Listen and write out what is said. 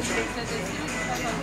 teşekkür ederim.